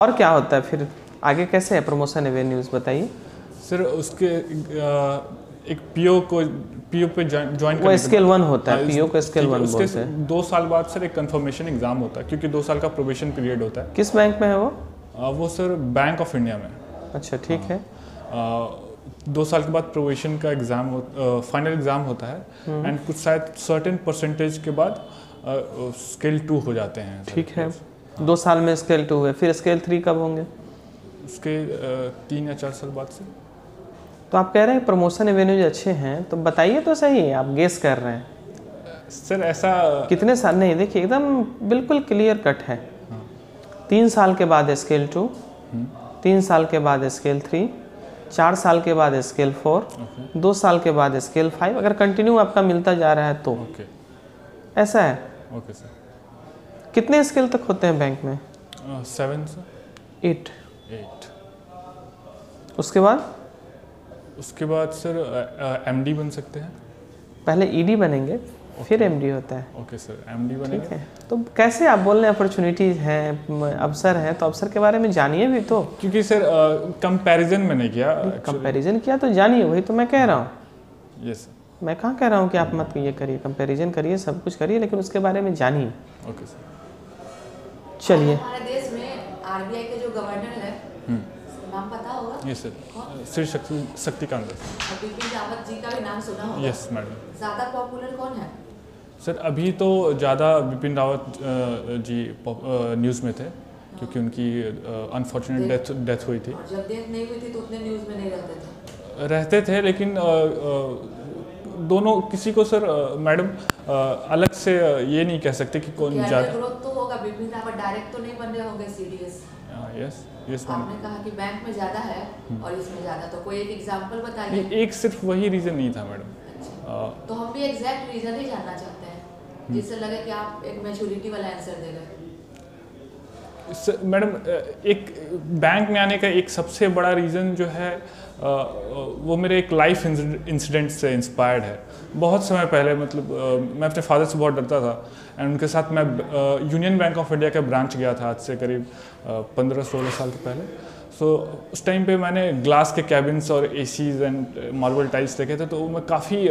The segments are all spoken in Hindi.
और क्या होता है? फिर आगे कैसे है प्रमोशन एवेन्यूज बताइए। सर उसके एक पीओ को पीओ पे ज्वाइन वो स्केल वन होता है पीओ को स्केल वन बोलते हैं। दो साल बाद सर एक कंफर्मेशन एग्ज़ाम होता है क्योंकि दो साल का प्रोबेशन पीरियड होता है। किस बैंक में है वो? अ, वो सर बैंक ऑफ़ इंडिया में। अच्छा ठीक है। अ, दो साल के बाद प्रोबेशन का एग्ज़ाम फाइनल एग्ज़ाम होता है। एंड कुछ शायद सर्टेन परसेंटेज के बाद स्केल टू हो जाते हैं ठीक है। दो साल में स्केल टू हुए फिर स्केल थ्री कब होंगे? उसके तीन या चार साल बाद से। तो आप कह रहे हैं प्रमोशन एवेन्यूज अच्छे हैं तो बताइए तो सही आप गेस कर रहे हैं। सर ऐसा कितने साल नहीं देखिए एकदम बिल्कुल क्लियर कट है। तीन साल के बाद स्केल टू तीन साल के बाद स्केल थ्री चार साल के बाद स्केल फोर दो साल के बाद स्केल फाइव अगर कंटिन्यू आपका मिलता जा रहा है तो। ऐसा है। Okay sir. कितने स्केल तक होते हैं बैंक में? सेवन सर एट एट उसके बाद? उसके बाद सर एमडी बन सकते हैं। पहले ईडी बनेंगे okay. फिर एमडी होता है। ओके सर एमडी ठीक बनेंगे। है। तो कैसे आप बोल रहे हैं अपॉर्चुनिटीज़ हैं अवसर हैं तो अवसर के बारे में जानिए भी तो। क्योंकि सर कंपैरिजन मैंने किया कंपैरिजन किया तो जानिए वही तो मैं कह रहा हूँ। यस मैं कहाँ कह रहा हूँ कि आप मत ये करिए कंपैरिजन करिए सब कुछ करिए लेकिन उसके बारे में जानिए। ओके सर चलिए। हमारे देश में आरबीआई के जो गवर्नर है नाम पता होगा? यस सर श्री शक्ति शक्तिकांत बिपिन रावत जी का भी नाम सुना होगा? यस मैडम ज़्यादा पॉपुलर कौन है? सर अभी तो ज़्यादा बिपिन रावत जी न्यूज़ में थे क्योंकि उनकी अनफॉर्चुनेट डेथ डेथ हुई थी। जब डेथ नहीं हुई थी तो उतने न्यूज़ में नहीं रहते थे। रहते थे लेकिन अ, अ, दोनों किसी को सर मैडम अलग से ये नहीं कह सकते कि कौन ज़्यादा आप डायरेक्ट तो नहीं बन रहे होंगे सीडीएस यस यस आपने कहा कि बैंक में ज़्यादा है और इसमें ज़्यादा तो कोई एक एग्जांपल बताइए। एक सिर्फ़ वही रीज़न नहीं था मैडम। अच्छा। तो हम भी एग्जैक्ट रीजन ही जानना चाहते हैं जिससे लगे कि आप एक मैच्योरिटी वाला आंसर दे रहे मैडम एक बैंक में आने का एक सबसे बड़ा रीज़न जो है वो मेरे एक लाइफ इंसिडेंट से इंस्पायर्ड है। बहुत समय पहले मतलब मैं अपने फादर से बहुत डरता था एंड उनके साथ मैं यूनियन बैंक ऑफ़ इंडिया का ब्रांच गया था आज से करीब पंद्रह सोलह साल के पहले। सो उस टाइम पे मैंने ग्लास के कैबिन्स और ए एंड मार्बल टाइल्स देखे थे तो मैं काफ़ी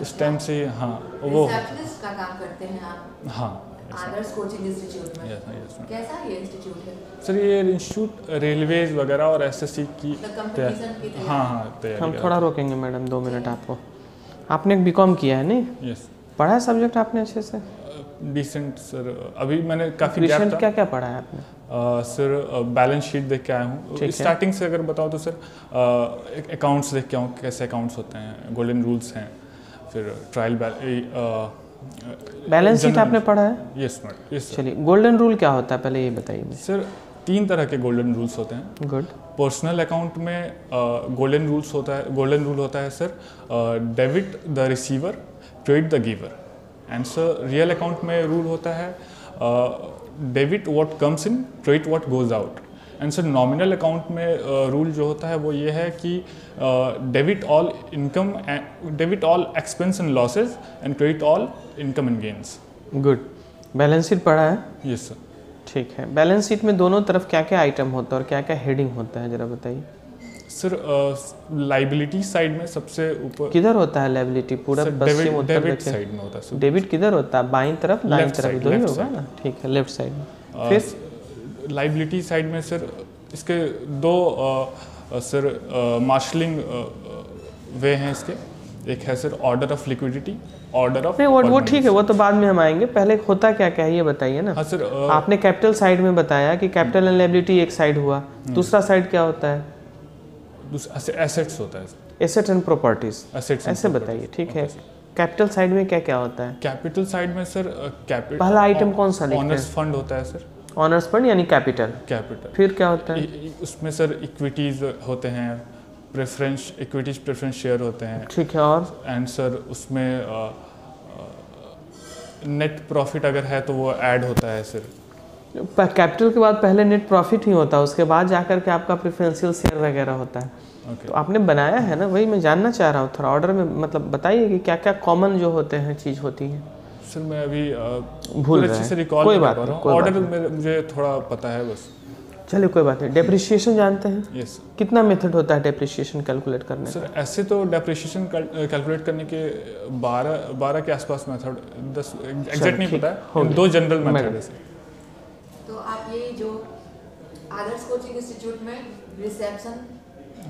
उस टाइम से हाँ वो का काम करते हैं आप? हाँ। आदर्श कोचिंग इंस्टीट्यूट में? कैसा ये इंस्टीट्यूट है? सर ये इंस्टीट्यूट रेलवेज वगैरह और एसएससी की हाँ। हाँ हम थोड़ा रोकेंगे मैडम दो मिनट आपको। आपने एक बीकॉम किया है नहीं? यस पढ़ा है सब्जेक्ट आपने अच्छे से? डिसेंट सर अभी मैंने काफ़ी रिसेंट क्या क्या पढ़ा है आपने? सर बैलेंस शीट देख के आया हूँ। स्टार्टिंग से अगर बताओ तो सर अकाउंट्स देख के आऊँ कैसे अकाउंट्स होते हैं गोल्डन रूल्स हैं फिर ट्रायल बैलेंस शीट आपने पढ़ा है? यस यस चलिए गोल्डन रूल क्या होता है? पहले ये बताइए सर तीन तरह के गोल्डन रूल्स होते हैं। गुड पर्सनल अकाउंट में गोल्डन रूल्स होता है गोल्डन रूल होता है sir debit the receiver credit the giver and sir real account में रूल होता है debit what comes in credit what goes out and sir nominal account में रूल जो होता है वो ये है कि debit all income debit all expense and losses and credit all income and gains good balance sheet पढ़ा है? यस सर ठीक है. बैलेंस शीट में दोनों तरफ़ क्या क्या आइटम होता है और क्या क्या हेडिंग होता है? जरा बताइए. सर लाइबिलिटी साइड में सबसे ऊपर किधर होता है लाइबिलिटी पूरा पश्चिम डेबिट उत्तर डेबिट साइड में होता है डेबिट किधर होता है? बाईं तरफ़? दाईं तरफ़ ही होगा ना? ठीक है लेफ़्ट साइड में. फिर? लाइबिलिटी साइड में सर इसके दो अ, सर मार्शलिंग वे हैं इसके। एक है sir order of liquidity order of नहीं वो ठीक है वो तो बाद में हम आएँगे। पहले होता क्या क्या है ये बताइए ना। हाँ सर अ, आपने कैपिटल साइड में बताया कि कैपिटल एंड लाइबिलिटी एक साइड हुआ। हम्म। दूसरा साइड क्या होता है? एसेट्स होता है एसेट एंड प्रॉपर्टीज़ एसेट्स ऐसे बताइए ठीक है। कैपिटल साइड में क्या क्या होता है? कैपिटल साइड में सर कैपिटल पहला item कौन सा ऑनर्स फंड होता है सर ऑनर्स फंड यानी कैपिटल कैपिटल फिर क्या होता है? उसमें सर इक्विटीज होते हैं प्रेफरेंस इक्विटीज प्रेफरेंस शेयर होते हैं। ठीक है और? एंड सर उसमें नेट प्रॉफिट अगर है तो वो ऐड होता है सर। कैपिटल के बाद पहले नेट प्रॉफिट ही होता है उसके बाद जाकर के आपका प्रेफरेंशियल शेयर वगैरह होता है। ओके तो आपने बनाया है ना? वही मैं जानना चाह रहा हूँ थोड़ा ऑर्डर में मतलब बताइए कि क्या क्या कॉमन जो होते हैं चीज़ होती है। सर मैं अभी भूल अच्छे से रिकॉल कोई बात नहीं, हूँ। ऑर्डर मुझे थोड़ा पता है बस। चलिए कोई बात नहीं। डेप्रिसिएशन जानते हैं? यस कितना मेथड होता है डेप्रिसिएशन कैलकुलेट करने सर ऐसे तो डेप्रिशिएशन कैलकुलेट करने के 12 12 के आसपास मेथड दस एग्जैक्ट नहीं पता है दो जनरल मेथड है तो आप ये जो आदर्श कोचिंग इंस्टीट्यूट में रिसेप्शन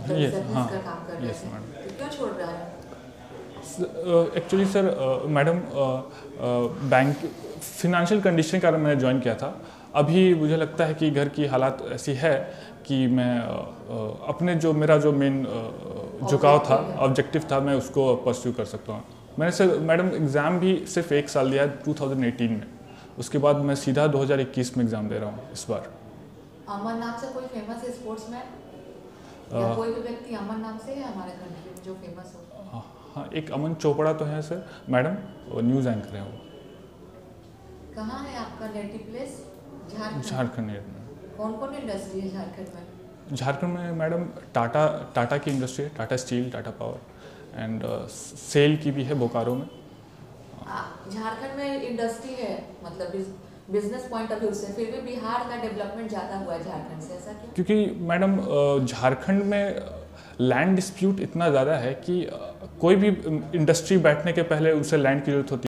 Yes, हाँ, का काम कर रहे yes, तो क्यों छोड़ रहा है? Actually sir madam bank financial condition के कारण मैंने ज्वाइन किया था। अभी मुझे लगता है कि घर की हालात ऐसी है कि मैं अ, अपने जो मेरा जो मेन झुकाव था ऑब्जेक्टिव था मैं उसको परस्यू कर सकता हूँ। मैंने सर मैडम एग्ज़ाम भी सिर्फ़ एक साल दिया है 2018 में। उसके बाद मैं सीधा 2021 में एग्ज़ाम दे रहा हूँ इस बार। अमरनाथ से कोई फ़ेमस स्पोर्ट्समैन या कोई भी व्यक्ति अमन नाम से है हमारे कंट्री में जो फ़ेमस हो। हाँ एक अमन चोपड़ा तो है सर। मैडम न्यूज़ एंकर हैं वो। कहाँ है आपका नेटिव प्लेस झारखंड। में कौन कौन इंडस्ट्री है झारखंड में? झारखंड में मैडम टाटा टाटा की इंडस्ट्री है Tata steel Tata power and SAIL की भी है बोकारो में। झारखंड में इंडस्ट्री है मतलब बिज़नेस पॉइंट ऑफ़ व्यू से, फिर भी बिहार का डेवलपमेंट ज़्यादा हुआ है झारखंड से, ऐसा क्यों? क्योंकि मैडम झारखंड में लैंड डिस्प्यूट इतना ज़्यादा है कि कोई भी इंडस्ट्री बैठने के पहले उसे लैंड की ज़रूरत होती है